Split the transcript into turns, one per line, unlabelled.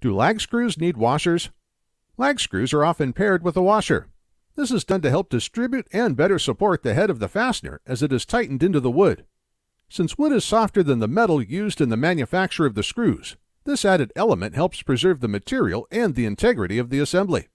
Do lag screws need washers? Lag screws are often paired with a washer. This is done to help distribute and better support the head of the fastener as it is tightened into the wood. Since wood is softer than the metal used in the manufacture of the screws, this added element helps preserve the material and the integrity of the assembly.